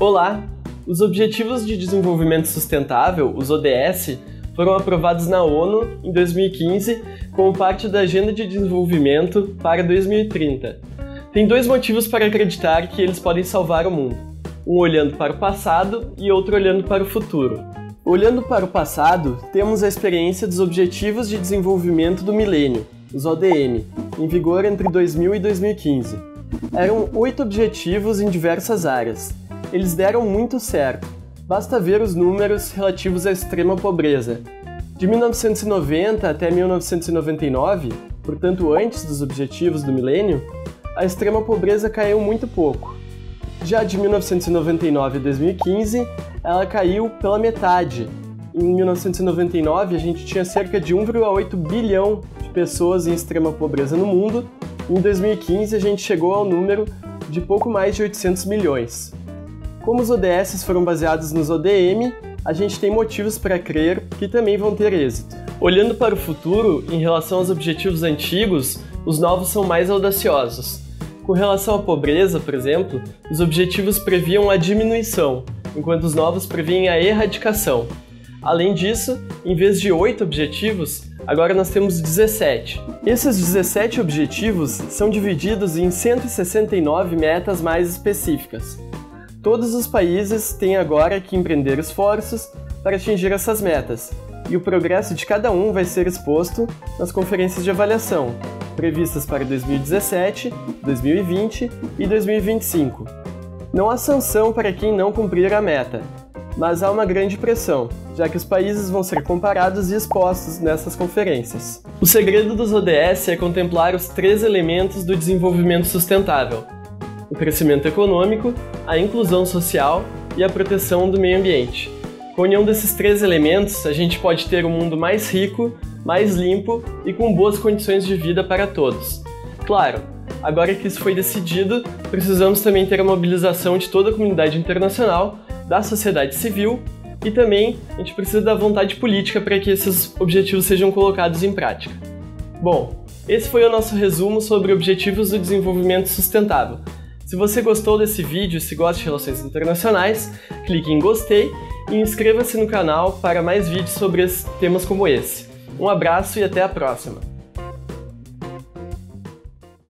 Olá! Os Objetivos de Desenvolvimento Sustentável, os ODS, foram aprovados na ONU em 2015 como parte da Agenda de Desenvolvimento para 2030. Tem dois motivos para acreditar que eles podem salvar o mundo: um olhando para o passado e outro olhando para o futuro. Olhando para o passado, temos a experiência dos Objetivos de Desenvolvimento do Milênio, os ODM, em vigor entre 2000 e 2015. Eram oito objetivos em diversas áreas. Eles deram muito certo. Basta ver os números relativos à extrema pobreza. De 1990 até 1999, portanto antes dos objetivos do milênio, a extrema pobreza caiu muito pouco. Já de 1999 a 2015, ela caiu pela metade. Em 1999, a gente tinha cerca de 1,8 bilhão de pessoas em extrema pobreza no mundo. Em 2015, a gente chegou ao número de pouco mais de 800 milhões. Como os ODS foram baseados nos ODM, a gente tem motivos para crer que também vão ter êxito. Olhando para o futuro, em relação aos objetivos antigos, os novos são mais audaciosos. Com relação à pobreza, por exemplo, os objetivos previam a diminuição, enquanto os novos previam a erradicação. Além disso, em vez de 8 objetivos, agora nós temos 17. Esses 17 objetivos são divididos em 169 metas mais específicas. Todos os países têm agora que empreender esforços para atingir essas metas, e o progresso de cada um vai ser exposto nas conferências de avaliação, previstas para 2017, 2020 e 2025. Não há sanção para quem não cumprir a meta, mas há uma grande pressão, já que os países vão ser comparados e expostos nessas conferências. O segredo dos ODS é contemplar os três elementos do desenvolvimento sustentável: o crescimento econômico, a inclusão social e a proteção do meio ambiente. Com a união desses três elementos, a gente pode ter um mundo mais rico, mais limpo e com boas condições de vida para todos. Claro, agora que isso foi decidido, precisamos também ter a mobilização de toda a comunidade internacional, da sociedade civil e também a gente precisa da vontade política para que esses objetivos sejam colocados em prática. Bom, esse foi o nosso resumo sobre Objetivos do Desenvolvimento Sustentável. Se você gostou desse vídeo, se gosta de relações internacionais, clique em gostei e inscreva-se no canal para mais vídeos sobre temas como esse. Um abraço e até a próxima!